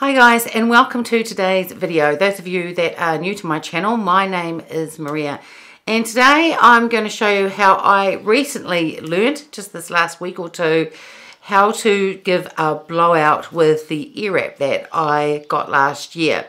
Hi guys and welcome to today's video. Those of you that are new to my channel, my name is Maria and today I'm going to show you how I recently learned, just this last week or two, how to give a blowout with the Airwrap that I got last year.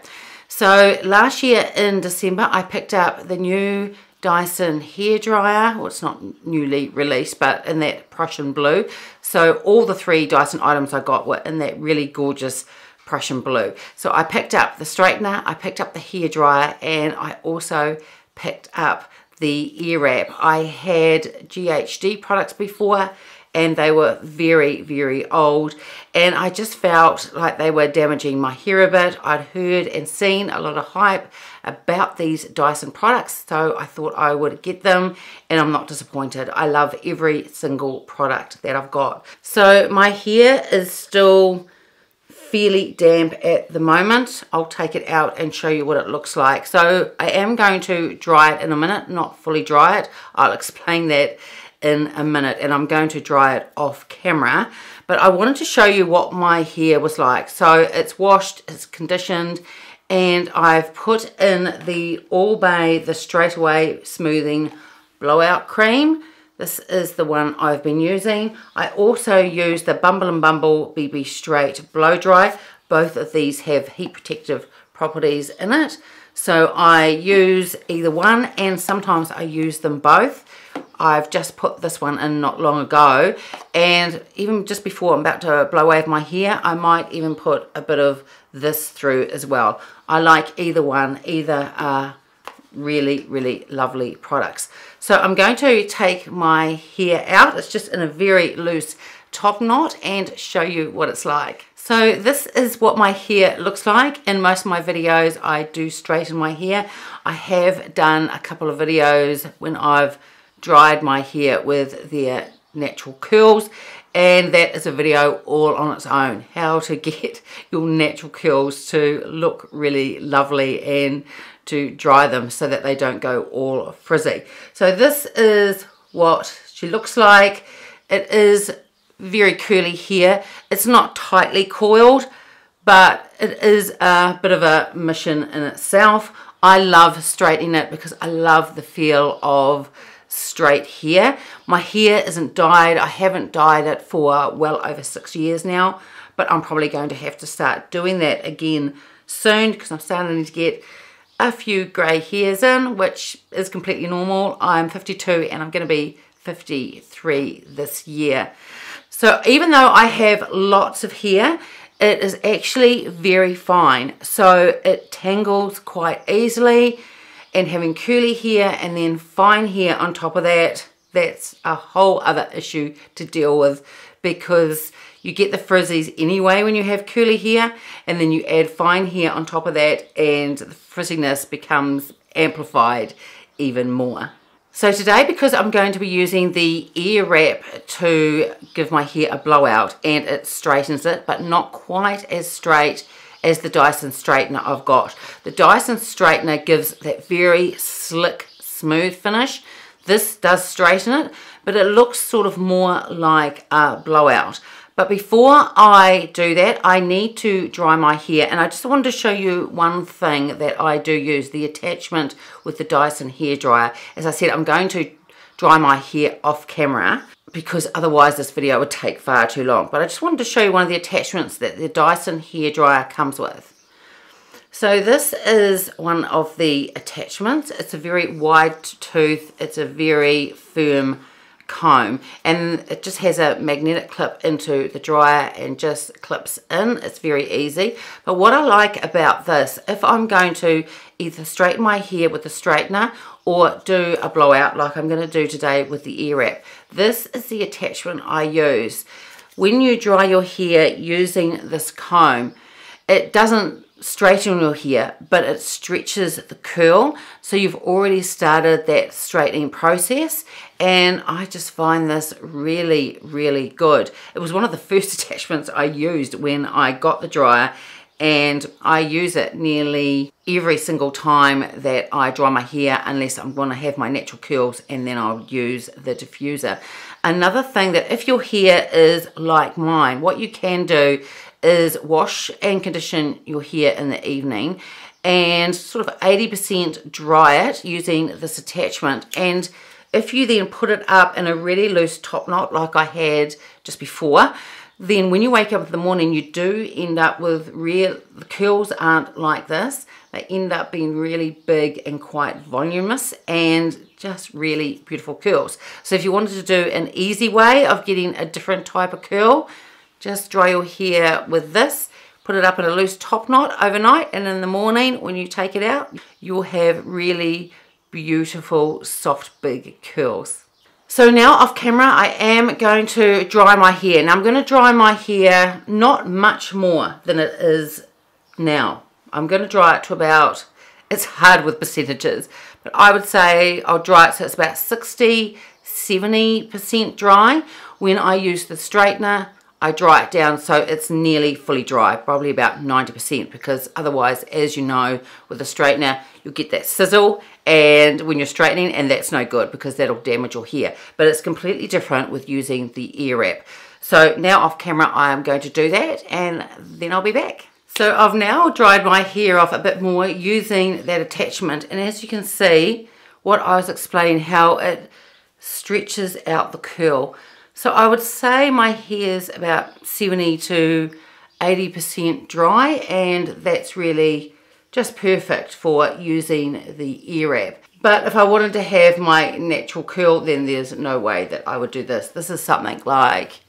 So last year in December I picked up the new Dyson hair dryer. Well, it's not newly released, but in that Prussian blue. So all the three Dyson items I got were in that really gorgeous Prussian blue. So I picked up the straightener, I picked up the hair dryer, and I also picked up the Airwrap. I had GHD products before and they were very, very old. And I just felt like they were damaging my hair a bit. I'd heard and seen a lot of hype about these Dyson products, so I thought I would get them, and I'm not disappointed. I love every single product that I've got. So my hair is still fairly damp at the moment. I'll take it out and show you what it looks like. So I am going to dry it in a minute, not fully dry it. I'll explain that in a minute and I'm going to dry it off camera. But I wanted to show you what my hair was like. So it's washed, it's conditioned, and I've put in the Oribe, the straightaway smoothing blowout cream. This is the one I've been using. I also use the Bumble and Bumble BB Straight Blow Dry. Both of these have heat protective properties in it. So I use either one and sometimes I use them both. I've just put this one in not long ago and even just before I'm about to blow away my hair I might even put a bit of this through as well. I like either one, either are really really lovely products. So I'm going to take my hair out. It's just in a very loose top knot and show you what it's like. So this is what my hair looks like. In most of my videos, I do straighten my hair. I have done a couple of videos when I've dried my hair with their natural curls and that is a video all on its own how to get your natural curls to look really lovely and to dry them so that they don't go all frizzy. So this is what she looks like. It is very curly here. It's not tightly coiled, but it is a bit of a mission in itself. I love straightening it because I love the feel of straight hair. My hair isn't dyed. I haven't dyed it for well over six years now, but I'm probably going to have to start doing that again soon because I'm starting to get a few grey hairs in, which is completely normal. I'm 52 and I'm going to be 53 this year. So even though I have lots of hair, it is actually very fine. So it tangles quite easily and having curly hair and then fine hair on top of that, that's a whole other issue to deal with because you get the frizzies anyway when you have curly hair and then you add fine hair on top of that and the frizziness becomes amplified even more. So today, because I'm going to be using the Airwrap to give my hair a blowout and it straightens it, but not quite as straight as the Dyson straightener I've got. The Dyson straightener gives that very slick, smooth finish. This does straighten it, but it looks sort of more like a blowout. But before I do that, I need to dry my hair. And I just wanted to show you one thing that I do use, the attachment with the Dyson hair dryer. As I said, I'm going to dry my hair off camera because otherwise this video would take far too long. But I just wanted to show you one of the attachments that the Dyson hair dryer comes with. So this is one of the attachments. It's a very wide tooth. It's a very firm comb and it just has a magnetic clip into the dryer and just clips in it's very easy but what I like about this if I'm going to either straighten my hair with a straightener or do a blowout like I'm going to do today with the Airwrap this is the attachment I use when you dry your hair using this comb it doesn't straighten your hair, but it stretches the curl. So you've already started that straightening process. And I just find this really, really good. It was one of the first attachments I used when I got the dryer and I use it nearly every single time that I dry my hair unless I'm going to have my natural curls and then I'll use the diffuser. Another thing that if your hair is like mine, what you can do is wash and condition your hair in the evening and sort of 80% dry it using this attachment. And if you then put it up in a really loose top knot like I had just before, then when you wake up in the morning, you do end up with real, the curls aren't like this. They end up being really big and quite voluminous and just really beautiful curls. So if you wanted to do an easy way of getting a different type of curl, just dry your hair with this, put it up in a loose top knot overnight, and in the morning when you take it out, you'll have really beautiful, soft, big curls. So now off camera, I am going to dry my hair. Now I'm going to dry my hair not much more than it is now. I'm going to dry it to about, it's hard with percentages, but I would say I'll dry it so it's about 60, 70% dry. When I use the straightener, I dry it down so it's nearly fully dry, probably about 90% because otherwise, as you know, with a straightener, you'll get that sizzle and when you're straightening and that's no good because that'll damage your hair. But it's completely different with using the Airwrap. So now off camera, I am going to do that and then I'll be back. So I've now dried my hair off a bit more using that attachment. And as you can see, what I was explaining, how it stretches out the curl. So I would say my hair's about 70 to 80% dry and that's really just perfect for using the Airwrap. But if I wanted to have my natural curl, then there's no way that I would do this. This is something like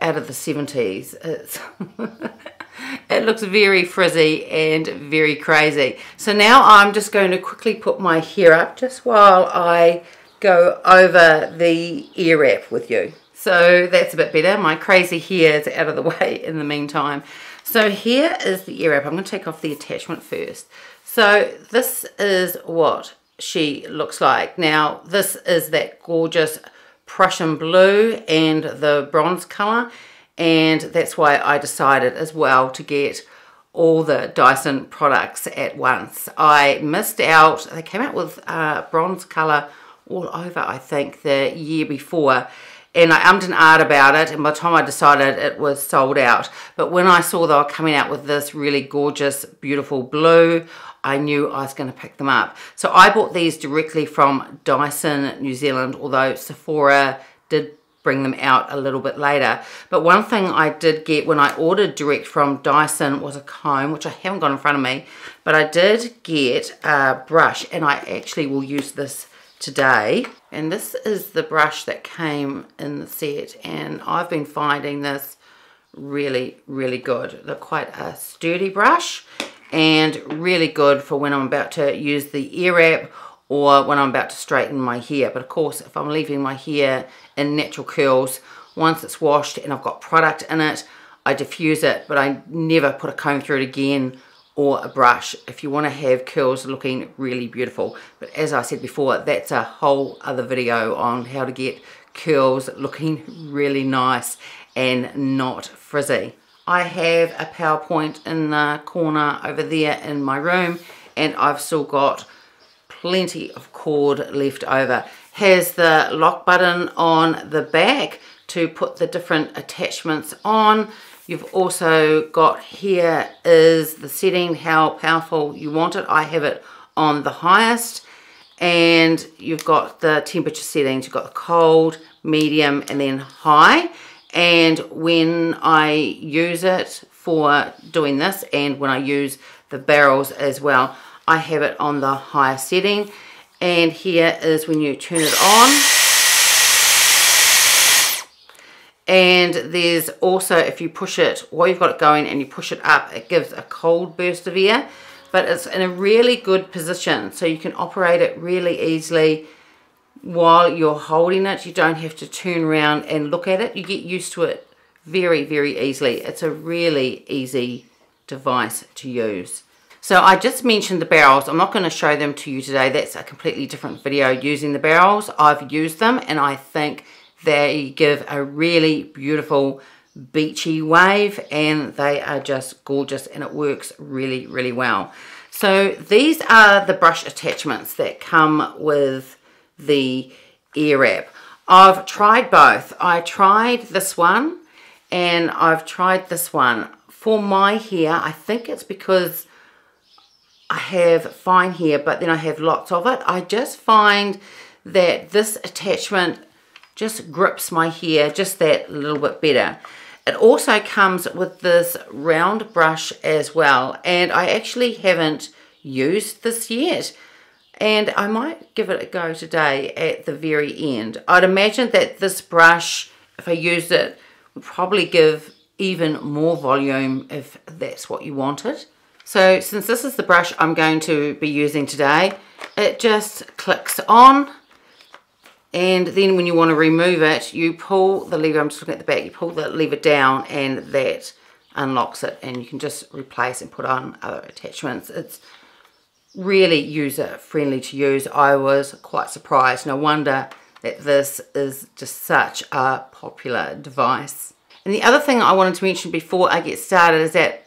out of the 70s. It's it looks very frizzy and very crazy. So now I'm just going to quickly put my hair up just while I go over the Airwrap with you. So that's a bit better. My crazy hair is out of the way in the meantime. So here is the Airwrap. I'm going to take off the attachment first. So this is what she looks like. Now this is that gorgeous Prussian blue and the bronze colour and that's why I decided as well to get all the Dyson products at once. I missed out, they came out with uh, bronze colour all over I think the year before and I ummed and ahed about it and by the time I decided it was sold out. But when I saw they were coming out with this really gorgeous beautiful blue I knew I was going to pick them up. So I bought these directly from Dyson New Zealand although Sephora did bring them out a little bit later. But one thing I did get when I ordered direct from Dyson was a comb which I haven't got in front of me but I did get a brush and I actually will use this today. And this is the brush that came in the set and I've been finding this really really good. They're quite a sturdy brush and really good for when I'm about to use the Airwrap or when I'm about to straighten my hair. But of course if I'm leaving my hair in natural curls once it's washed and I've got product in it I diffuse it but I never put a comb through it again or a brush if you want to have curls looking really beautiful. But as I said before, that's a whole other video on how to get curls looking really nice and not frizzy. I have a PowerPoint in the corner over there in my room and I've still got plenty of cord left over. Has the lock button on the back to put the different attachments on You've also got here is the setting, how powerful you want it. I have it on the highest and you've got the temperature settings. You've got the cold, medium and then high. And when I use it for doing this and when I use the barrels as well, I have it on the higher setting. And here is when you turn it on. And there's also if you push it while you've got it going and you push it up it gives a cold burst of air but it's in a really good position so you can operate it really easily while you're holding it you don't have to turn around and look at it you get used to it very very easily it's a really easy device to use so I just mentioned the barrels. I'm not going to show them to you today. That's a completely different video using the barrels. I've used them and I think they give a really beautiful beachy wave and they are just gorgeous and it works really, really well. So these are the brush attachments that come with the Airwrap. I've tried both. I tried this one and I've tried this one for my hair, I think it's because I have fine hair, but then I have lots of it. I just find that this attachment just grips my hair just that little bit better. It also comes with this round brush as well, and I actually haven't used this yet. And I might give it a go today at the very end. I'd imagine that this brush, if I used it, would probably give even more volume if that's what you wanted. So since this is the brush I'm going to be using today, it just clicks on and then when you want to remove it, you pull the lever, I'm just looking at the back, you pull the lever down and that unlocks it and you can just replace and put on other attachments. It's really user friendly to use. I was quite surprised. No wonder that this is just such a popular device. And the other thing I wanted to mention before I get started is that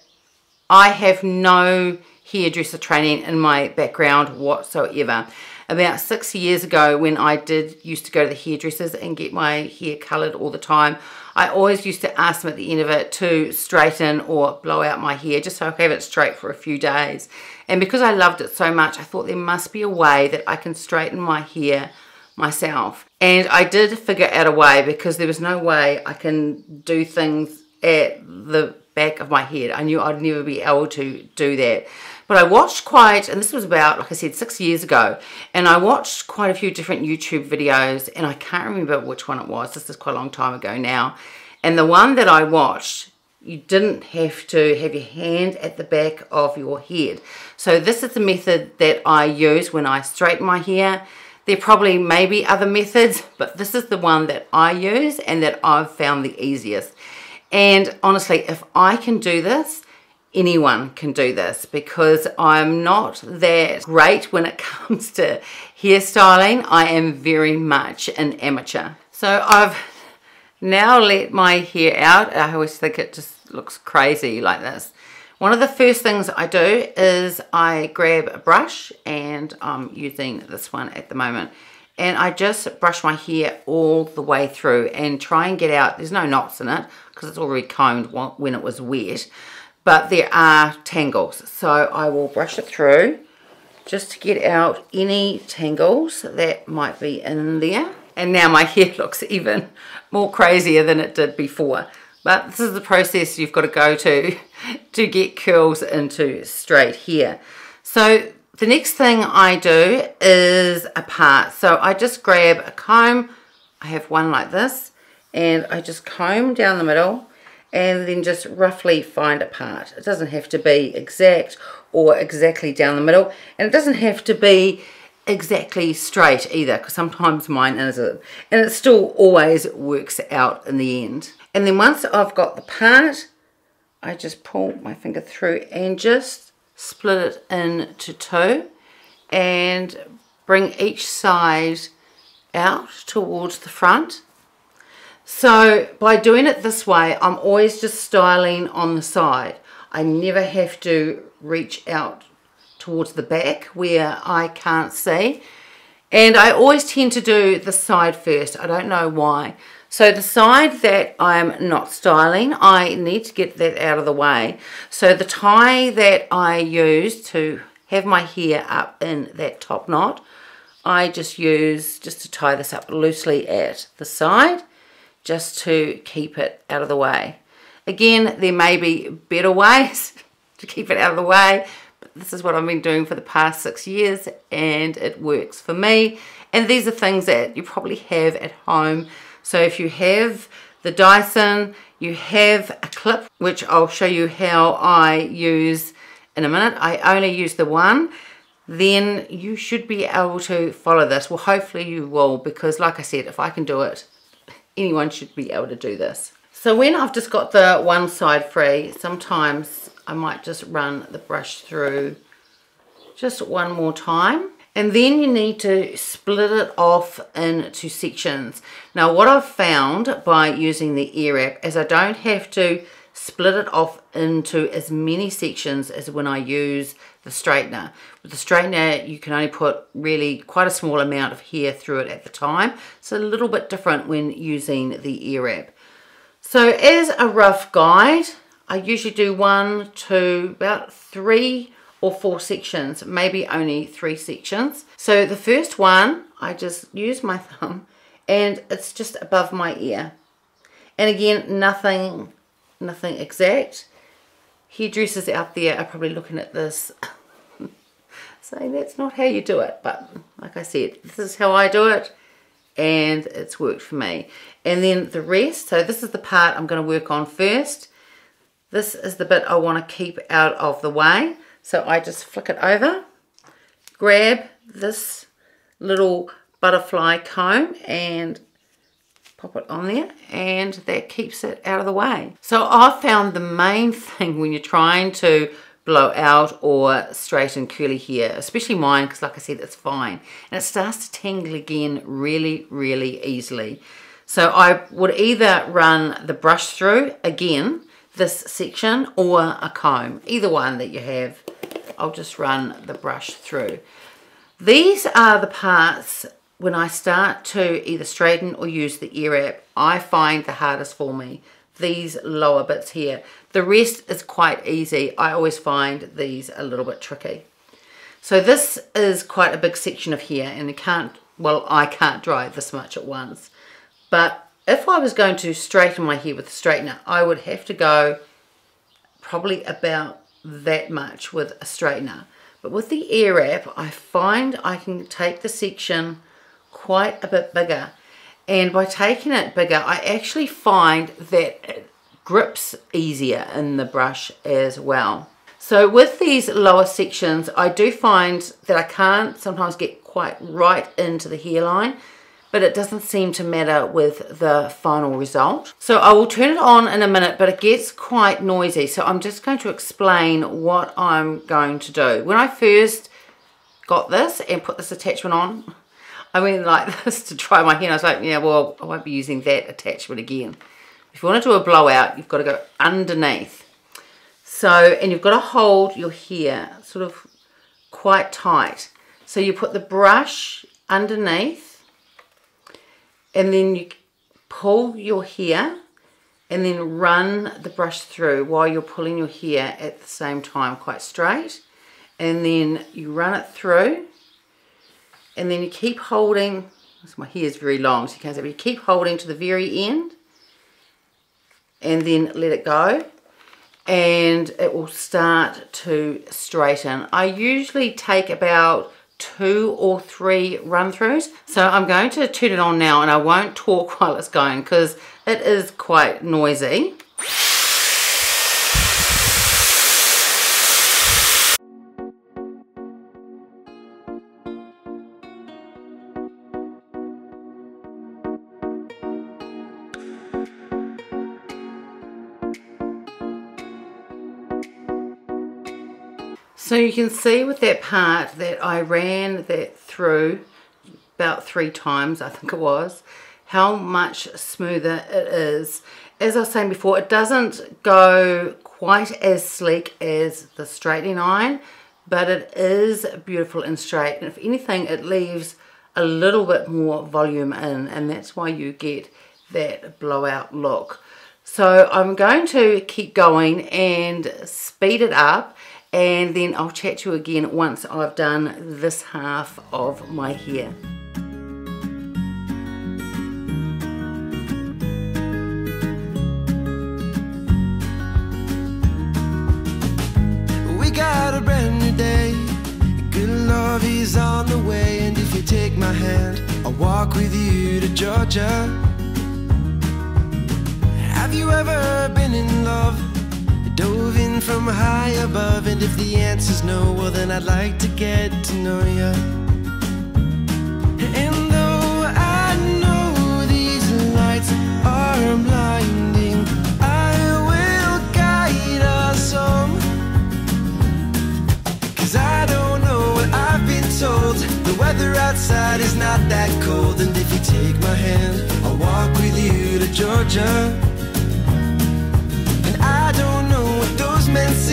I have no hairdresser training in my background whatsoever. About six years ago when I did used to go to the hairdressers and get my hair coloured all the time, I always used to ask them at the end of it to straighten or blow out my hair just so I could have it straight for a few days. And because I loved it so much, I thought there must be a way that I can straighten my hair myself. And I did figure out a way because there was no way I can do things at the back of my head. I knew I'd never be able to do that. But I watched quite, and this was about, like I said, six years ago, and I watched quite a few different YouTube videos, and I can't remember which one it was. This is quite a long time ago now. And the one that I watched, you didn't have to have your hand at the back of your head. So this is the method that I use when I straighten my hair. There probably may be other methods, but this is the one that I use and that I've found the easiest. And honestly, if I can do this, anyone can do this because I'm not that great when it comes to hairstyling. I am very much an amateur. So I've now let my hair out. I always think it just looks crazy like this. One of the first things I do is I grab a brush and I'm using this one at the moment and I just brush my hair all the way through and try and get out, there's no knots in it because it's already combed when it was wet, but there are tangles. So I will brush it through just to get out any tangles that might be in there. And now my hair looks even more crazier than it did before. But this is the process you've got to go to to get curls into straight hair. So the next thing I do is a part. So I just grab a comb. I have one like this. And I just comb down the middle and then just roughly find a part. It doesn't have to be exact or exactly down the middle. And it doesn't have to be exactly straight either because sometimes mine isn't. And it still always works out in the end. And then once I've got the part, I just pull my finger through and just split it into two and bring each side out towards the front. So by doing it this way, I'm always just styling on the side. I never have to reach out towards the back where I can't see. And I always tend to do the side first. I don't know why. So the side that I'm not styling, I need to get that out of the way. So the tie that I use to have my hair up in that top knot, I just use just to tie this up loosely at the side, just to keep it out of the way. Again, there may be better ways to keep it out of the way, but this is what I've been doing for the past six years and it works for me. And these are things that you probably have at home so if you have the Dyson, you have a clip, which I'll show you how I use in a minute. I only use the one. Then you should be able to follow this. Well, hopefully you will, because like I said, if I can do it, anyone should be able to do this. So when I've just got the one side free, sometimes I might just run the brush through just one more time and then you need to split it off into sections. Now what I've found by using the Air Wrap is I don't have to split it off into as many sections as when I use the straightener. With the straightener you can only put really quite a small amount of hair through it at the time. It's a little bit different when using the Air Wrap. So as a rough guide I usually do one, two, about three or four sections, maybe only three sections. So the first one, I just use my thumb and it's just above my ear. And again, nothing, nothing exact. Hairdressers out there are probably looking at this saying that's not how you do it. But like I said, this is how I do it and it's worked for me. And then the rest, so this is the part I'm going to work on first. This is the bit I want to keep out of the way. So I just flick it over, grab this little butterfly comb and pop it on there and that keeps it out of the way. So I found the main thing when you're trying to blow out or straighten curly hair, especially mine because like I said it's fine and it starts to tangle again really really easily. So I would either run the brush through again this section or a comb, either one that you have. I'll just run the brush through. These are the parts when I start to either straighten or use the Airwrap, I find the hardest for me. These lower bits here. The rest is quite easy. I always find these a little bit tricky. So this is quite a big section of hair and it can't, well, I can't dry this much at once. But if I was going to straighten my hair with a straightener, I would have to go probably about that much with a straightener. But with the Airwrap, I find I can take the section quite a bit bigger. And by taking it bigger, I actually find that it grips easier in the brush as well. So with these lower sections, I do find that I can't sometimes get quite right into the hairline but it doesn't seem to matter with the final result. So I will turn it on in a minute, but it gets quite noisy. So I'm just going to explain what I'm going to do. When I first got this and put this attachment on, I went like this to try my hair. I was like, yeah, well, I won't be using that attachment again. If you want to do a blowout, you've got to go underneath. So, and you've got to hold your hair sort of quite tight. So you put the brush underneath and then you pull your hair and then run the brush through while you're pulling your hair at the same time quite straight and then you run it through and then you keep holding my hair is very long so you can't see but you keep holding to the very end and then let it go and it will start to straighten. I usually take about two or three run throughs. So I'm going to turn it on now and I won't talk while it's going because it is quite noisy. So you can see with that part that I ran that through about three times, I think it was, how much smoother it is. As I was saying before, it doesn't go quite as sleek as the straightening iron, but it is beautiful and straight. And if anything, it leaves a little bit more volume in, and that's why you get that blowout look. So I'm going to keep going and speed it up and then I'll chat to you again once I've done this half of my hair. We got a brand new day Good love is on the way And if you take my hand I'll walk with you to Georgia Have you ever been in love? In from high above, and if the answer's no, well then I'd like to get to know you. And though I know these lights are blinding, I will guide us home. Cause I don't know what I've been told. The weather outside is not that cold, and if you take my hand, I'll walk with you to Georgia. men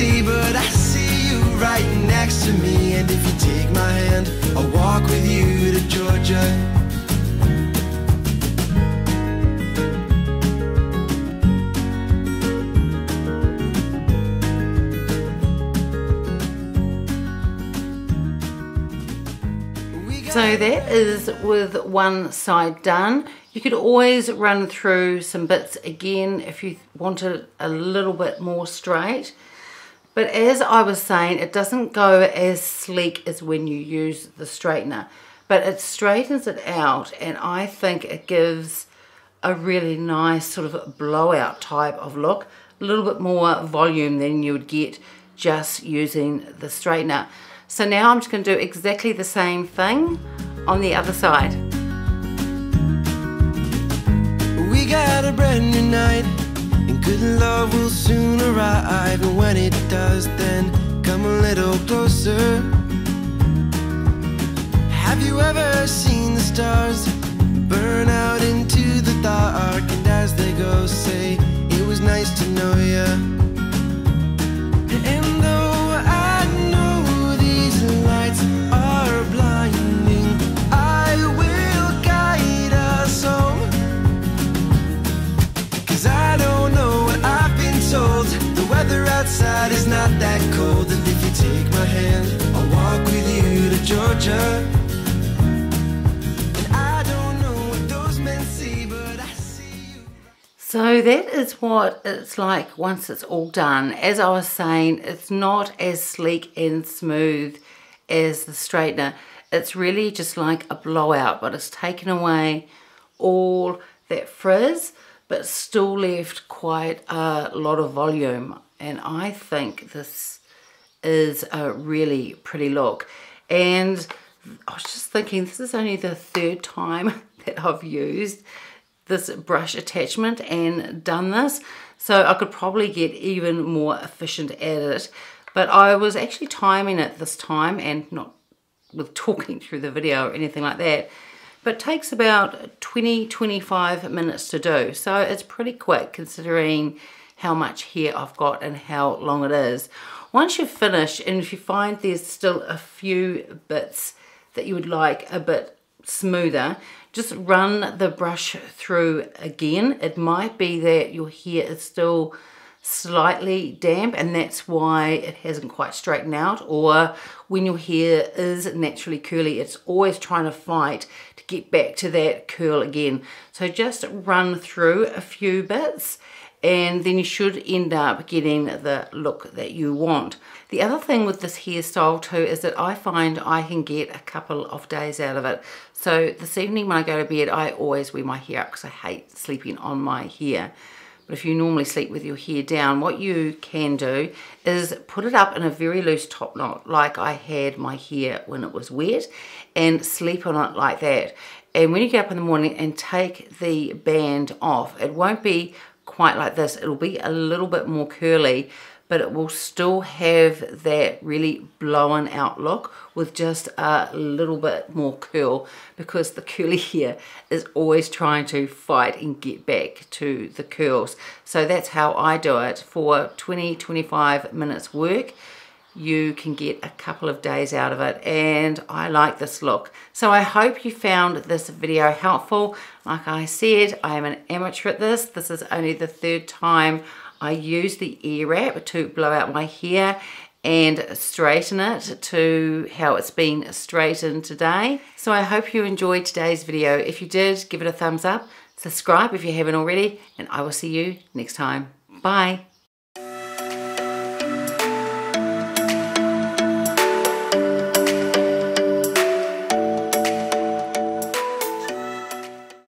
see, but I see you right next to me. And if you take my hand, I'll walk with you to Georgia. So that is with one side done. You could always run through some bits again if you wanted a little bit more straight. But as I was saying, it doesn't go as sleek as when you use the straightener. But it straightens it out and I think it gives a really nice sort of blowout type of look. A little bit more volume than you would get just using the straightener. So now I'm just going to do exactly the same thing on the other side. We got a brand new night and good love will soon arrive. And when it does then come a little closer. Have you ever seen the stars burn out into the dark? And as they go say it was nice to know you So that is what it's like once it's all done. As I was saying, it's not as sleek and smooth as the straightener. It's really just like a blowout, but it's taken away all that frizz, but still left quite a lot of volume and I think this is a really pretty look and I was just thinking this is only the third time that I've used this brush attachment and done this. So I could probably get even more efficient at it. But I was actually timing it this time and not with talking through the video or anything like that. But takes about 20-25 minutes to do. So it's pretty quick considering how much hair I've got and how long it is. Once you've finished and if you find there's still a few bits that you would like a bit smoother, just run the brush through again. It might be that your hair is still slightly damp and that's why it hasn't quite straightened out or when your hair is naturally curly it's always trying to fight to get back to that curl again so just run through a few bits and then you should end up getting the look that you want. The other thing with this hairstyle too is that I find I can get a couple of days out of it. So this evening when I go to bed, I always wear my hair up because I hate sleeping on my hair. But if you normally sleep with your hair down, what you can do is put it up in a very loose top knot like I had my hair when it was wet and sleep on it like that. And when you get up in the morning and take the band off, it won't be quite like this. It'll be a little bit more curly, but it will still have that really blown out look with just a little bit more curl because the curly hair is always trying to fight and get back to the curls. So that's how I do it for 20-25 minutes work you can get a couple of days out of it and I like this look. So I hope you found this video helpful. Like I said, I am an amateur at this. This is only the third time I use the Airwrap to blow out my hair and straighten it to how it's been straightened today. So I hope you enjoyed today's video. If you did, give it a thumbs up, subscribe if you haven't already, and I will see you next time. Bye.